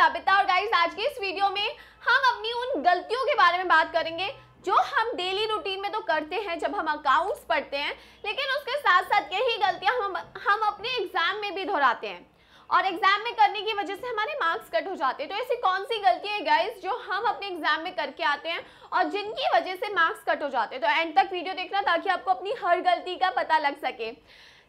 ताबिता और गाइस आज की इस वीडियो में हम अपनी उन गलतियों के बारे में बात करेंगे, जो हम डेली रूटीन में तो करते हैं जब हम अकाउंट्स पढ़ते हैं, लेकिन उसके साथ साथ यही गलतियाँ हम हम अपने एग्ज़ाम में भी दोहराते हैं। और एग्ज़ाम में करने की वजह से हमारे मार्क्स कट हो जाते हैं। तो ऐसी कौन सी गलती है गाइस जो हम अपने एग्ज़ाम में करके आते हैं और जिनकी वजह से मार्क्स कट हो जाते हैं? तो एंड तक वीडियो देखना ताकि आपको अपनी हर गलती का पता लग सके।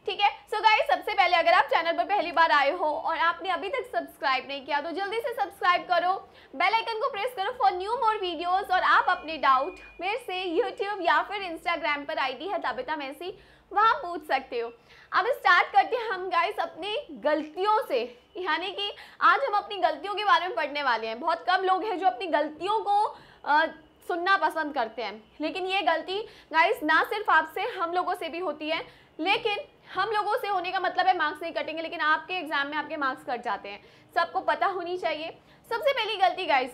ठीक है? सो गाइस सबसे पहले अगर आप चैनल पर पहली बार आए हो और आपने अभी तक सब्सक्राइब नहीं किया तो जल्दी से सब्सक्राइब करो। बेल आइकन को प्रेस करो फॉर न्यू मोर वीडियोस और आप अपने डाउट मेरे से यूट्यूब या फिर इंस्टाग्राम पर आईडी है ताबिता मैसी वहाँ पूछ सकते हो। अब स्टार्ट करते हैं हम गाइस अपनी गलतियों से। यानी कि आज हम अपनी गलतियों के बारे में पढ़ने वाले हैं। बहुत कम लोग हैं जो अपनी गलतियों को आ, सुनना पसंद करते हैं। लेकिन ये गलती गाइस ना सिर्फ़ आपसे हम लोगों से भी होती है। लेकिन हम लोगों से होने का मतलब है मार्क्स नहीं कटेंगे, लेकिन आपके एग्ज़ाम में आपके मार्क्स कट जाते हैं। सबको पता होनी चाहिए। सबसे पहली गलती गाइस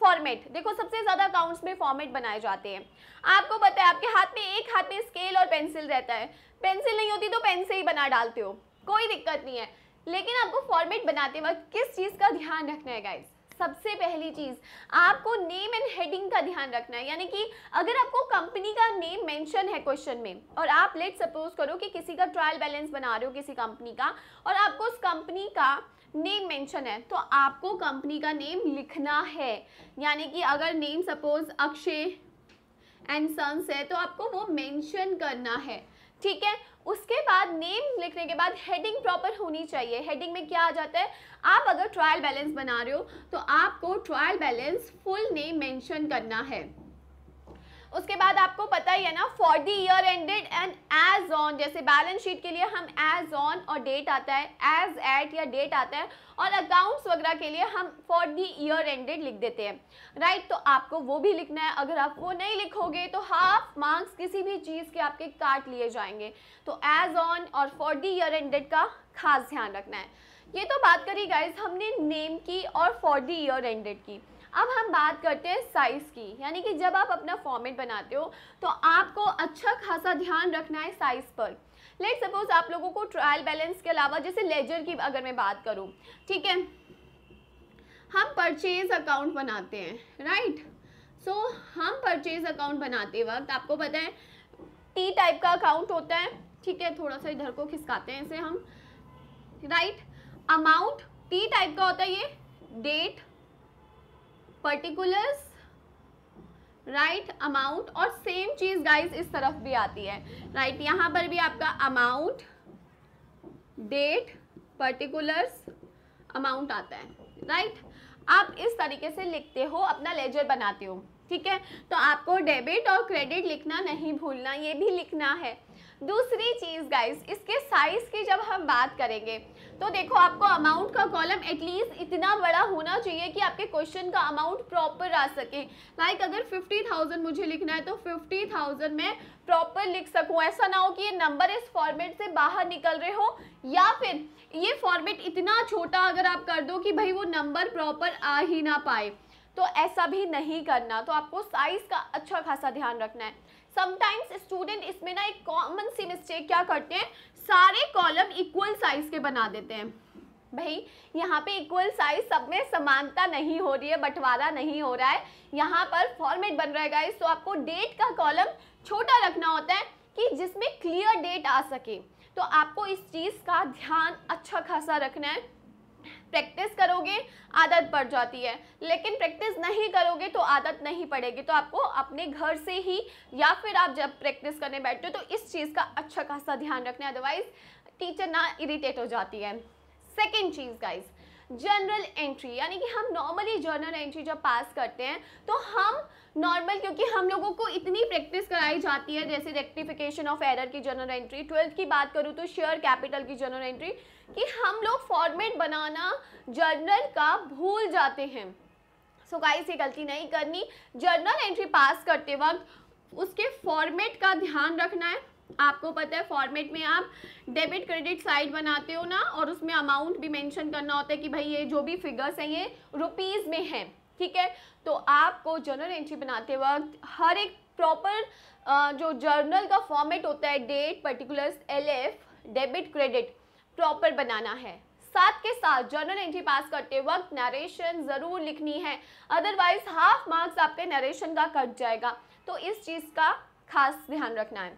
फॉर्मेट देखो, सबसे ज़्यादा अकाउंट्स में फॉर्मेट बनाए जाते हैं। आपको पता है, आपके हाथ में एक हाथ में स्केल और पेंसिल रहता है। पेंसिल नहीं होती तो पेन से ही बना डालते हो। कोई दिक्कत नहीं है। लेकिन आपको फॉर्मेट बनाते वक्त किस चीज़ का ध्यान रखना है गाइस सबसे पहली चीज़, आपको नेम एंड हेडिंग का ध्यान रखना है। यानी कि अगर आपको कंपनी का नेम मेंशन है क्वेश्चन में, और आप लेट सपोज़ करो कि किसी का ट्रायल बैलेंस बना रहे हो किसी कंपनी का, और आपको उस कंपनी का नेम मेंशन है तो आपको कंपनी का नेम लिखना है। यानी कि अगर name suppose Akshay and sons है तो आपको वो मेंशन करना है। ठीक है? उसके बाद नेम लिखने के बाद हेडिंग प्रॉपर होनी चाहिए। हेडिंग में क्या आ जाता है? आप अगर ट्रायल बैलेंस बना रहे हो तो आपको trial balance full name mention करना है। उसके बाद आपको पता ही है ना for the year ended and as on जैसे बैलेंस शीट के लिए हम एज ऑन और डेट आता है एज एट या डेट आता है, और अकाउंट्स वगैरह के लिए हम फॉर द ईयर एंडेड लिख देते हैं। Right right? तो आपको वो भी लिखना है। अगर आप वो नहीं लिखोगे तो हाफ़ मार्क्स किसी भी चीज़ के आपके काट लिए जाएँगे। तो एज ऑन और फॉर द ईयर एंडेड का खास ध्यान रखना है। ये तो बात करी गाइज़ हमने नेम की और फॉर द ईयर एंडेड की। अब हम बात करते हैं साइज़ की यानी कि जब आप अपना फॉर्मेट बनाते हो तो आपको अच्छा खासा ध्यान रखना है साइज़ पर। लेट सपोज़ आप लोगों को ट्रायल बैलेंस के अलावा जैसे लेजर की अगर मैं बात करूँ ठीक है? हम परचेज अकाउंट बनाते हैं राइट सो so, हम परचेज अकाउंट बनाते वक्त आपको पता है टी टाइप का अकाउंट होता है ठीक है? थोड़ा सा इधर को खिसकाते हैं इसे हम राइट अमाउंट टी टाइप का होता है ये डेट पर्टिकुलर्स राइट अमाउंट और सेम चीज़ गाइस इस तरफ़ भी आती है राइट right? यहाँ पर भी आपका अमाउंट डेट पर्टिकुलर्स अमाउंट आता है राइट right? आप इस तरीके से लिखते हो, अपना लेजर बनाते हो ठीक है तो आपको डेबिट और क्रेडिट लिखना नहीं भूलना, ये भी लिखना है दूसरी चीज़ गाइस इसके साइज़ की जब हम बात करेंगे तो देखो, आपको अमाउंट का कॉलम एटलीस्ट इतना बड़ा होना चाहिए कि आपके क्वेश्चन का अमाउंट प्रॉपर आ सके। लाइक like, अगर फिफ्टी थाउज़ेंड मुझे लिखना है तो फिफ्टी थाउज़ेंड में प्रॉपर लिख सकूँ। ऐसा ना हो कि ये नंबर इस फॉर्मेट से बाहर निकल रहे हो, या फिर ये फॉर्मेट इतना छोटा अगर आप कर दो कि भाई वो नंबर प्रॉपर आ ही ना पाए। तो ऐसा भी नहीं करना। तो आपको साइज़ का अच्छा खासा ध्यान रखना है। समटाइम्स स्टूडेंट इसमें ना एक कॉमन सी मिस्टेक क्या करते हैं? सारे कॉलम इक्वल साइज़ के बना देते हैं। भाई, यहाँ पे इक्वल साइज़ सब में समानता नहीं हो रही है, बंटवारा नहीं हो रहा है। यहाँ पर फॉर्मेट बन रहा है गाइस तो आपको डेट का कॉलम छोटा रखना होता है कि जिसमें क्लियर डेट आ सके। तो आपको इस चीज़ का ध्यान अच्छा खासा रखना है। प्रैक्टिस करोगे, आदत पड़ जाती है। लेकिन प्रैक्टिस नहीं करोगे तो आदत नहीं पड़ेगी। तो आपको अपने घर से ही या फिर आप जब प्रैक्टिस करने बैठते हो तो इस चीज़ का अच्छा खासा ध्यान रखना। अदरवाइज़ टीचर ना इरीटेट हो जाती है। सेकेंड चीज़ गाइज़ जनरल एंट्री यानी कि हम नॉर्मली जर्नल एंट्री जब पास करते हैं तो हम नॉर्मल क्योंकि हम लोगों को इतनी प्रैक्टिस कराई जाती है, जैसे रेक्टिफिकेशन ऑफ़ एरर की जनरल एंट्री ट्वेल्थ की बात करूँ तो शेयर कैपिटल की जनरल एंट्री कि हम लोग फॉर्मेट बनाना जर्नल का भूल जाते हैं। सो so गाइस ये गलती नहीं करनी। जर्नल एंट्री पास करते वक्त उसके फॉर्मेट का ध्यान रखना है। आपको पता है फॉर्मेट में आप डेबिट क्रेडिट साइड बनाते हो ना, और उसमें अमाउंट भी मेंशन करना होता है कि भाई ये जो भी फिगर्स हैं, ये रुपीज़ में हैं, ठीक है? तो आपको जर्नल एंट्री बनाते वक्त हर एक प्रॉपर जो जर्नल का फॉर्मेट होता है date particulars L F debit credit proper बनाना है। साथ के साथ जर्नल एंट्री पास करते वक्त नरेशन ज़रूर लिखनी है अदरवाइज़ हाफ़ मार्क्स आपके नरेशन का कट जाएगा। तो इस चीज़ का खास ध्यान रखना है।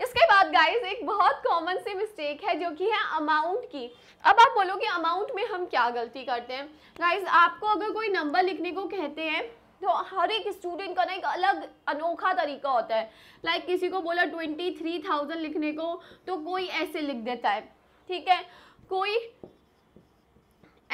इसके बाद गाइस एक बहुत कॉमन सी मिस्टेक है जो कि है अमाउंट की। अब आप बोलोगे अमाउंट में हम क्या गलती करते हैं? गाइस आपको अगर कोई नंबर लिखने को कहते हैं तो हर एक स्टूडेंट का ना एक अलग अनोखा तरीका होता है। लाइक like किसी को बोला ट्वेंटी थ्री थाउज़ेंड लिखने को तो कोई ऐसे लिख देता है। ठीक है? कोई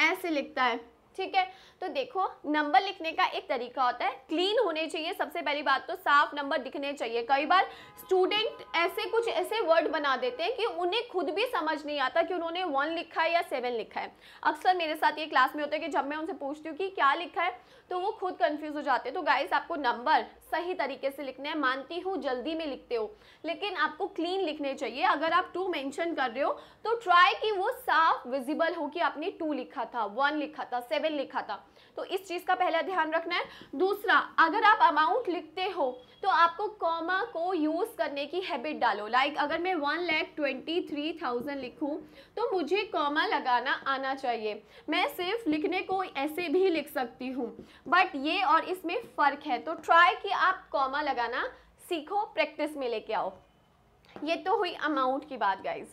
ऐसे लिखता है। ठीक है? तो देखो नंबर लिखने का एक तरीका होता है। क्लीन होने चाहिए, सबसे पहली बात तो साफ़ नंबर दिखने चाहिए। कई बार स्टूडेंट ऐसे कुछ ऐसे वर्ड बना देते हैं कि उन्हें खुद भी समझ नहीं आता कि उन्होंने वन लिखा है या सेवन लिखा है। अक्सर मेरे साथ ये क्लास में होता है कि जब मैं उनसे पूछती हूँ कि क्या लिखा है तो वो खुद कंफ्यूज हो जाते हैं। तो गाइस आपको नंबर सही तरीके से लिखने हैं। मानती हूँ, जल्दी में लिखते हो। लेकिन आपको क्लीन लिखने चाहिए। अगर आप टू मेंशन कर रहे हो तो ट्राई कि वो साफ़ विजिबल हो कि आपने टू लिखा था वन लिखा था सेवन लिखा था। तो इस चीज़ का पहला ध्यान रखना है। दूसरा अगर आप अमाउंट लिखते हो तो आपको कॉमा को यूज़ करने की हैबिट डालो। लाइक अगर मैं one lakh twenty three thousand लिखूँ तो मुझे कॉमा लगाना आना चाहिए। मैं सिर्फ़ लिखने को ऐसे भी लिख सकती हूँ। बट ये और इसमें फ़र्क है तो ट्राई कि आप कॉमा लगाना सीखो प्रैक्टिस में लेके आओ। ये तो हुई अमाउंट की बात गाइज़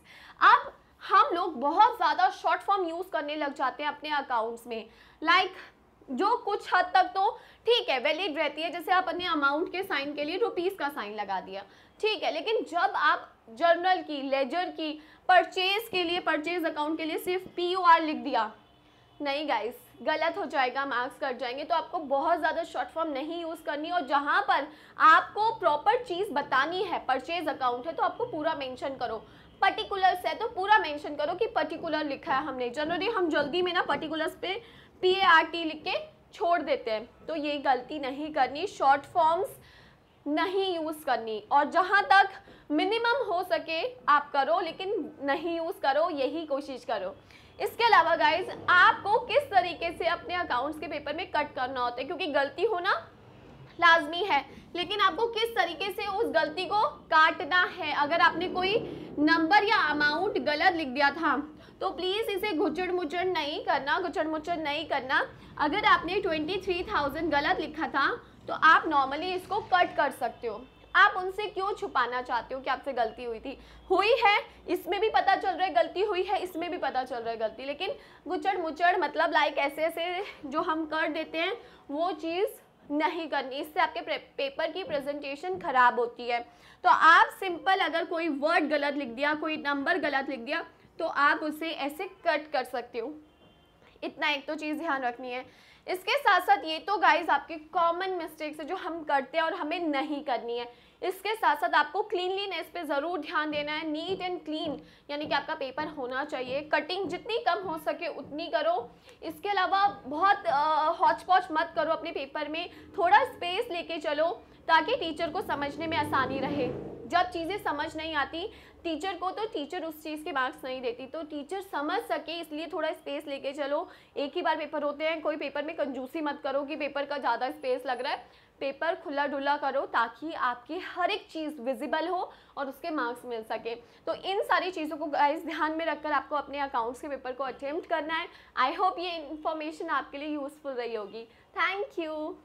अब हम लोग बहुत ज़्यादा शॉर्ट फॉर्म यूज़ करने लग जाते हैं अपने अकाउंट्स में। लाइक like, जो कुछ हद तक तो ठीक है वैलिड रहती है। जैसे आप अपने अमाउंट के साइन के लिए रुपीज़ का साइन लगा दिया, ठीक है। लेकिन जब आप जर्नल की लेजर की परचेज के लिए परचेज अकाउंट के लिए सिर्फ़ पी ओ आर लिख दिया, नहीं गाइस गलत हो जाएगा मार्क्स कट जाएँगे तो आपको बहुत ज़्यादा शॉर्ट फॉर्म नहीं यूज़ करनी। और जहाँ पर आपको प्रॉपर चीज़ बतानी है परचेज अकाउंट है तो आपको पूरा मेंशन करो। पर्टिकुलर्स है तो पूरा मेंशन करो कि पर्टिकुलर लिखा है हमने। जनरली हम जल्दी में ना पर्टिकुलर्स पे पी ए आर टी लिख के छोड़ देते हैं। तो ये गलती नहीं करनी शॉर्ट फॉर्म्स नहीं यूज़ करनी। और जहाँ तक मिनिमम हो सके आप करो, लेकिन नहीं यूज़ करो, यही कोशिश करो। इसके अलावा गाइज़ आपको किस तरीके से अपने अकाउंट्स के पेपर में कट करना होता है? क्योंकि गलती होना लाजमी है, लेकिन आपको किस तरीके से उस गलती को काटना है? अगर आपने कोई नंबर या अमाउंट गलत लिख दिया था तो प्लीज़ इसे घुचड़ मुचड़ नहीं करना घुचड़ मुचड़ नहीं करना। अगर आपने ट्वेंटी थ्री थाउज़ेंड गलत लिखा था तो आप नॉर्मली इसको कट कर सकते हो। आप उनसे क्यों छुपाना चाहते हो कि आपसे गलती हुई थी? हुई है, इसमें भी पता चल रहा है, गलती हुई है, इसमें भी पता चल रहा है गलती। लेकिन गुचड़ मुचड़ मतलब लाइक ऐसे ऐसे जो हम कर देते हैं, वो चीज़ नहीं करनी। इससे आपके पेपर की प्रेजेंटेशन खराब होती है। तो आप सिंपल अगर कोई वर्ड गलत लिख दिया, कोई नंबर गलत लिख दिया तो आप उसे ऐसे कट कर सकते हो। इतना एक तो चीज़ ध्यान रखनी है। इसके साथ साथ ये तो गाइज़ आपके कॉमन मिस्टेक्स है जो हम करते हैं और हमें नहीं करनी है। इसके साथ साथ आपको क्लीनलीनेस पे ज़रूर ध्यान देना है। नीट एंड क्लीन यानी कि आपका पेपर होना चाहिए। कटिंग जितनी कम हो सके उतनी करो। इसके अलावा बहुत हॉच पॉच मत करो अपने पेपर में। थोड़ा स्पेस लेके चलो ताकि टीचर को समझने में आसानी रहे। जब चीज़ें समझ नहीं आती टीचर को तो टीचर उस चीज़ के मार्क्स नहीं देती। तो टीचर समझ सके, इसलिए थोड़ा स्पेस लेके चलो। एक ही बार पेपर होते हैं, कोई पेपर में कंजूसी मत करो कि पेपर का ज़्यादा स्पेस लग रहा है। पेपर खुला डुला करो ताकि आपकी हर एक चीज़ विजिबल हो और उसके मार्क्स मिल सके। तो इन सारी चीज़ों को गाइस ध्यान में रखकर आपको अपने अकाउंट्स के पेपर को अटेम्प्ट करना है। आई होप ये इन्फॉर्मेशन आपके लिए यूज़फुल रही होगी। Thank you